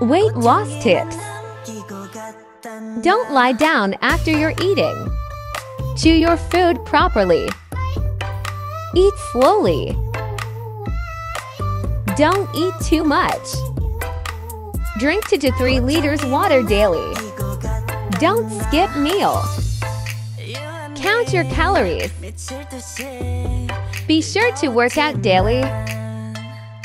Weight loss tips. Don't lie down after you're eating. Chew your food properly. Eat slowly. Don't eat too much. Drink 2 to 3 liters water daily. Don't skip meal. Count your calories. Be sure to work out daily.